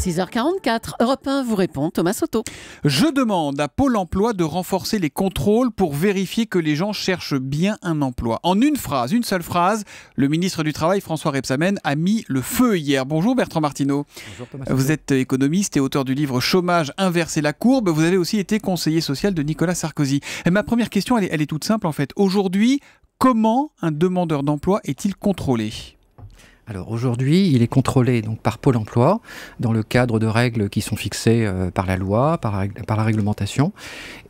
6h44, Europe 1 vous répond, Thomas Soto. Je demande à Pôle emploi de renforcer les contrôles pour vérifier que les gens cherchent bien un emploi. En une phrase, une seule phrase, le ministre du Travail, François Rebsamen, a mis le feu hier. Bonjour Bertrand Martineau. Bonjour Thomas. Vous êtes économiste et auteur du livre Chômage, inverser la courbe. Vous avez aussi été conseiller social de Nicolas Sarkozy. Et ma première question, elle est, elle est toute simple en fait. Aujourd'hui, comment un demandeur d'emploi est-il contrôlé? Alors aujourd'hui, il est contrôlé donc par Pôle Emploi dans le cadre de règles qui sont fixées euh, par la loi, par, la règle- par la réglementation,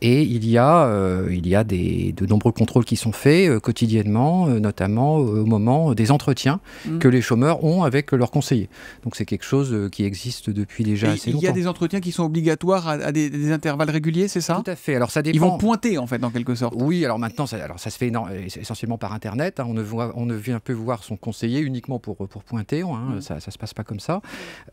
et il y a euh, il y a des, de nombreux contrôles qui sont faits euh, quotidiennement, notamment au moment des entretiens Mm. que les chômeurs ont avec leurs conseillers. Donc c'est quelque chose qui existe depuis déjà Et assez Il longtemps. y a des entretiens qui sont obligatoires à, à des, des intervalles réguliers, c'est ça? Tout à fait. Alors ça dépend. Ils vont pointer en fait, en quelque sorte. Oui, alors maintenant, ça, alors ça se fait essentiellement par Internet. hein. On, ne voit, on ne vient peu voir son conseiller uniquement pour, pour pointer. hein. Mhm. Ça ne se passe pas comme ça.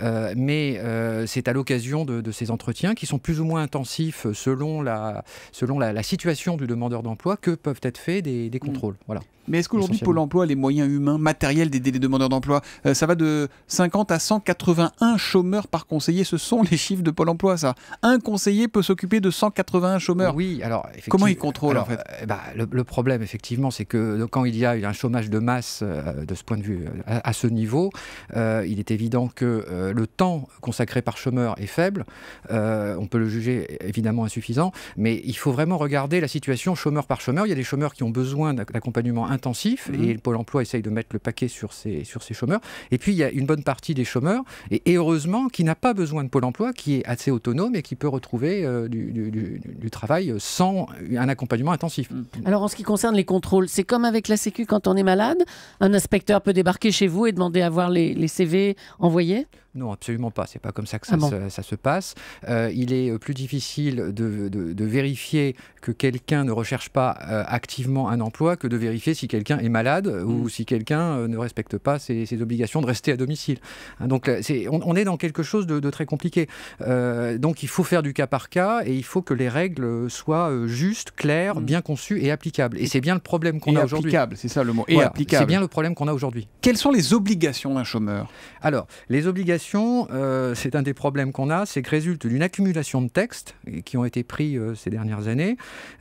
Euh, mais euh, c'est à l'occasion de, de ces entretiens qui sont plus ou moins intensifs selon la, selon la, la situation du demandeur d'emploi que peuvent être faits des, des contrôles. Voilà. Mais est-ce qu'aujourd'hui. Pôle emploi les moyens humains, matériels les demandeurs d'emploi Euh, Ça va de 50 à 181 chômeurs par conseiller? Ce sont les chiffres de Pôle emploi, ça. Un conseiller peut s'occuper de 181 chômeurs. Oui, alors Comment ils contrôlent, en alors, fait? euh, bah, le, le problème, effectivement, c'est que quand il y a un chômage de masse euh, de ce point de vue, à, à ce niveau, euh, il est évident que euh, le temps consacré par chômeur est faible. Euh, on peut le juger évidemment insuffisant, mais il faut vraiment regarder la situation chômeur par chômeur. Il y a des chômeurs qui ont besoin d'ac- d'accompagnement intensif Mhm. et le Pôle emploi essaye de mettre le paquet sur ces, sur ces chômeurs. Et puis, il y a une bonne partie des chômeurs, et, et heureusement, qui n'a pas besoin de Pôle emploi, qui est assez autonome et qui peut retrouver du, du- du- du travail sans un accompagnement intensif. Alors en ce qui concerne les contrôles, c'est comme avec la Sécu quand on est malade Un inspecteur peut débarquer chez vous et demander à voir les, les CV envoyés? Non, absolument pas. C'est pas comme ça que ça, Ah bon se, ça se passe. Euh, il est euh, plus difficile de, de- de vérifier que quelqu'un ne recherche pas euh, activement un emploi que de vérifier si quelqu'un est malade Mm. ou si quelqu'un ne respecte pas ses, ses obligations de rester à domicile. Hein, donc on, on est dans quelque chose de, de très compliqué. Euh, donc il faut faire du cas par cas et il faut que les règles soient justes, claires, Mm. bien conçues et applicables. Et c'est bien le problème qu'on a aujourd'hui. applicable, c'est ça le mot. Et Voilà, applicable. c'est bien le problème qu'on a aujourd'hui. Quelles sont les obligations d'un chômeur? Alors, les obligations, euh, c'est un des problèmes qu'on a, c'est que résulte d'une accumulation de textes qui ont été pris euh, ces dernières années.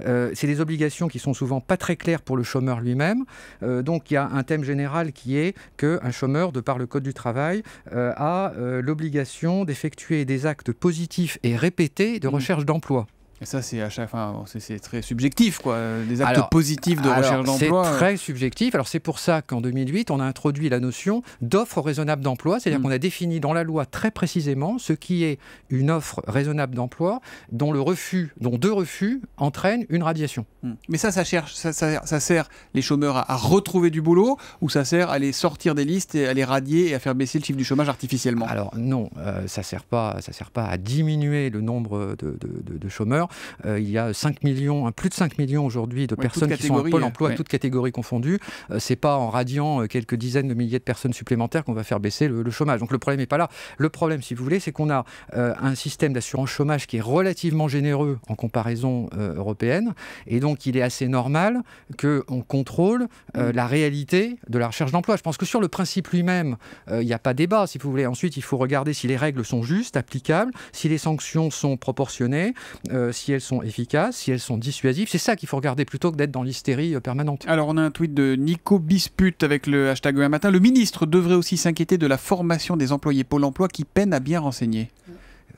Euh, c'est des obligations qui sont souvent pas très claires pour le chômeur lui-même. Donc, il y a un thème général qui est qu'un chômeur, de par le Code du travail, a l'obligation d'effectuer des actes positifs et répétés de Mm. recherche d'emploi. Et ça, c'est à chaque fois, c'est- très subjectif, quoi. Des actes Alors, positifs de recherche d'emploi. C'est très subjectif. Alors c'est pour ça qu'en 2008, on a introduit la notion d'offre raisonnable d'emploi, c'est-à-dire Mm. qu'on a défini dans la loi très précisément ce qui est une offre raisonnable d'emploi, dont le refus, dont deux refus entraînent une radiation. Hmm. Mais ça, ça, cherche, ça, ça- ça sert les chômeurs à, à retrouver du boulot ou ça sert à les sortir des listes et à les radier et à faire baisser le chiffre du chômage artificiellement? Alors non, euh, ça sert pas, ça sert pas à diminuer le nombre de, de- de- de chômeurs. Euh, il y a 5 millions, hein, plus de 5 millions aujourd'hui de Ouais, personnes qui sont catégories, pôle emploi, ouais. toutes catégories confondues. Euh, c'est pas en radiant euh, quelques dizaines de milliers de personnes supplémentaires qu'on va faire baisser le, le chômage. Donc le problème n'est pas là. Le problème, si vous voulez, c'est qu'on a euh, un système d'assurance chômage qui est relativement généreux en comparaison européenne, et donc il est assez normal qu'on contrôle Mm. la réalité de la recherche d'emploi. Je pense que sur le principe lui-même, il n'y a pas débat, si vous voulez. Ensuite, il faut regarder si les règles sont justes, applicables, si les sanctions sont proportionnées, euh, si elles sont efficaces, si elles sont dissuasives. C'est ça qu'il faut regarder plutôt que d'être dans l'hystérie euh, permanente. Alors, on a un tweet de Nico Bisput avec le hashtag un matin. Le ministre devrait aussi s'inquiéter de la formation des employés Pôle emploi qui peinent à bien renseigner.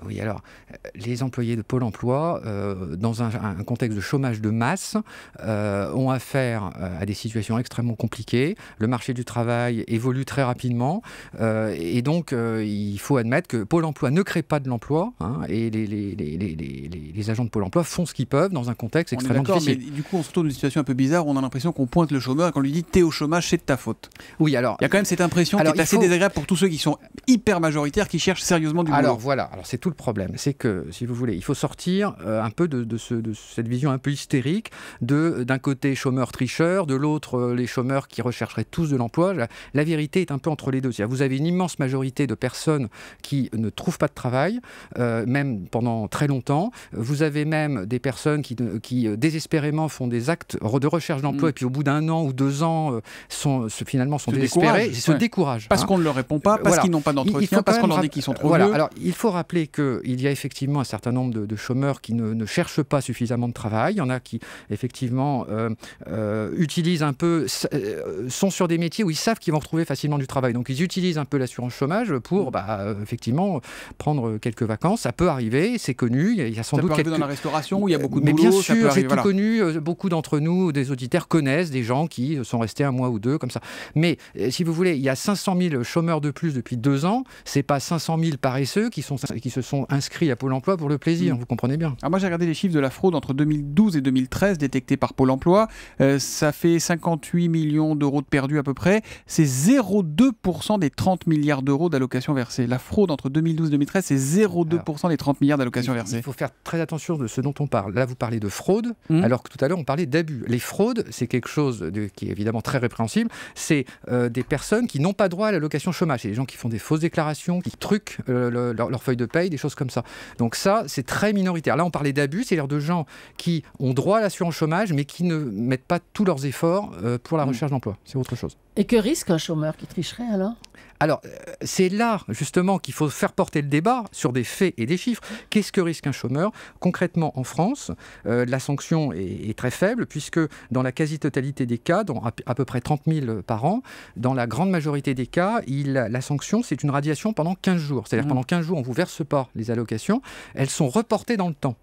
Oui, alors, euh, les employés de Pôle emploi, euh, dans un, un contexte de chômage de masse, euh, ont affaire à des situations extrêmement compliquées. Le marché du travail évolue très rapidement. euh, et donc, il faut admettre que Pôle emploi ne crée pas de l'emploi. hein, et les, agents de Pôle emploi font ce qu'ils peuvent dans un contexte On extrêmement d'accord, mais difficile. du coup, on se retrouve dans une situation un peu bizarre où on a l'impression qu'on pointe le chômeur et qu'on lui dit T'es au chômage, c'est de ta faute. Oui, alors. Il y a quand même cette impression Alors, qui est assez faut- désagréable pour tous ceux qui sont hyper majoritaires, qui cherchent sérieusement du Alors boulot. voilà, alors c'est tout tout le problème. C'est que, si vous voulez, il faut sortir euh, un peu de, ce, de, cette vision un peu hystérique de d'un côté chômeurs tricheurs, de l'autre euh, les chômeurs qui rechercheraient tous de l'emploi. La, vérité est un peu entre les deux. Vous avez une immense majorité de personnes qui ne trouvent pas de travail, euh, même pendant très longtemps. Vous avez même des personnes qui, qui désespérément font des actes de recherche d'emploi mm. et puis au bout d'un an ou deux ans sont, finalement sont désespérés et se découragent. Parce hein. qu'on ne leur répond pas, parce qu'ils n'ont pas d'entretien, parce qu'on leur dit qu'ils sont trop voilà. Alors, il faut rappeler qu'il y a effectivement un certain nombre de, chômeurs qui ne, cherchent pas suffisamment de travail. Il y en a qui, effectivement, euh, euh, utilisent un peu, euh, sont sur des métiers où ils savent qu'ils vont retrouver facilement du travail. Donc, ils utilisent un peu l'assurance chômage pour, bah, effectivement, prendre quelques vacances. Ça peut arriver, c'est connu. Il y a sans ça doute peut quelques... dans la restauration où il y a beaucoup de Mais bien sûr, c'est tout connu. Beaucoup d'entre nous, des auditeurs, connaissent des gens qui sont restés un mois ou deux comme ça. Mais si vous voulez, il y a 500 000 chômeurs de plus depuis deux ans. C'est pas 500 000 paresseux qui, sont, qui se sont inscrits à Pôle emploi pour le plaisir, mm. vous comprenez bien. Alors moi j'ai regardé les chiffres de la fraude entre 2012 et 2013 détectés par Pôle emploi. Euh, ça fait 58 millions d'euros de perdus à peu près. C'est 0,2% des 30 milliards d'euros d'allocations versées. La fraude entre 2012 et 2013, c'est 0,2% des 30 milliards d'allocations versées. Il faut faire très attention de ce dont on parle. Là, vous parlez de fraude, mm. alors que tout à l'heure, on parlait d'abus. Les fraudes, c'est quelque chose de, qui est évidemment très répréhensible. C'est euh, des personnes qui n'ont pas droit à l'allocation chômage. C'est des gens qui font des fausses déclarations, qui truquent euh, leur, leur, feuille de paye, des choses comme ça. Donc ça, c'est très minoritaire. Là, on parlait d'abus, c'est-à-dire de gens qui ont droit à l'assurance chômage, mais qui ne mettent pas tous leurs efforts euh, pour la mm. recherche d'emploi. C'est autre chose. Et que risque un chômeur qui tricherait alors? Alors, euh, c'est là justement qu'il faut faire porter le débat sur des faits et des chiffres. Qu'est-ce que risque un chômeur? Concrètement, en France, euh, la sanction est, très faible, puisque dans la quasi-totalité des cas, dans à, peu près 30 000 par an, dans la grande majorité des cas, il, la sanction, c'est une radiation pendant 15 jours. C'est-à-dire mmh. pendant 15 jours, on ne vous verse pas les allocations, elles sont reportées dans le temps.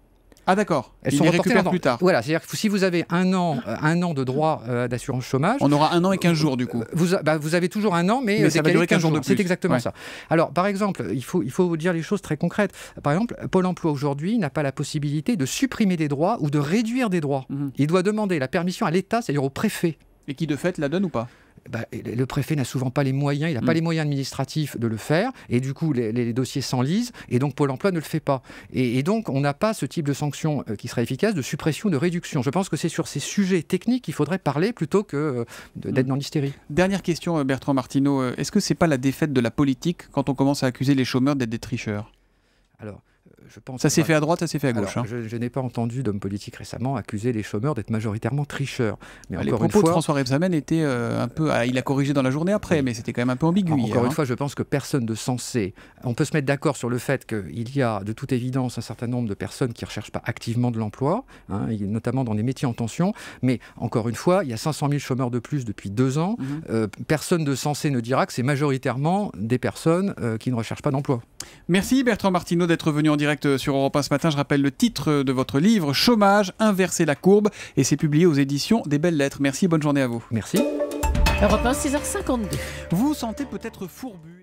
Ah d'accord. Elles sont récupérées plus tard. Voilà, c'est-à-dire que si vous avez un an, euh, un an de droit euh, d'assurance chômage, on aura un an et 15 jours du coup. Vous, bah, vous avez toujours un an, mais, mais ça va durer 15 jours de plus. C'est exactement ça. Alors par exemple, il faut il faut vous dire les choses très concrètes. Par exemple, Pôle Emploi aujourd'hui n'a pas la possibilité de supprimer des droits ou de réduire des droits. Mhm. Il doit demander la permission à l'État, c'est-à-dire au préfet. Et qui de fait la donne ou pas? Bah, le préfet n'a souvent pas les moyens, il n'a pas mm. les moyens administratifs de le faire, et du coup les, dossiers s'enlisent, et donc Pôle Emploi ne le fait pas. Et, donc on n'a pas ce type de sanction euh, qui serait efficace, de suppression, de réduction. Je pense que c'est sur ces sujets techniques qu'il faudrait parler plutôt que euh, d'être dans l'hystérie. Dernière question, euh, Bertrand Martineau, est-ce que c'est pas la défaite de la politique quand on commence à accuser les chômeurs d'être des tricheurs? Alors, ça s'est fait à droite, ça s'est fait à gauche. Hein. Je, n'ai pas entendu d'hommes politiques récemment accuser les chômeurs d'être majoritairement tricheurs. Mais les propos de François Rebsamen étaient euh, un peu. Ah, il a corrigé dans la journée après, mais c'était quand même un peu ambigu. Encore une hein. fois, je pense que personne de sensé. On peut se mettre d'accord sur le fait qu'il y a de toute évidence un certain nombre de personnes qui ne recherchent pas activement de l'emploi, hein, notamment dans les métiers en tension. Mais encore une fois, il y a 500 000 chômeurs de plus depuis deux ans. Mhm. Euh, personne de sensé ne dira que c'est majoritairement des personnes euh, qui ne recherchent pas d'emploi. Merci Bertrand Martineau d'être venu en direct sur Europe 1 ce matin. Je rappelle le titre de votre livre, Chômage, inverser la courbe, et c'est publié aux éditions des Belles Lettres. Merci, bonne journée à vous. Merci. Europe 1, 6h52. Vous vous sentez peut-être fourbu.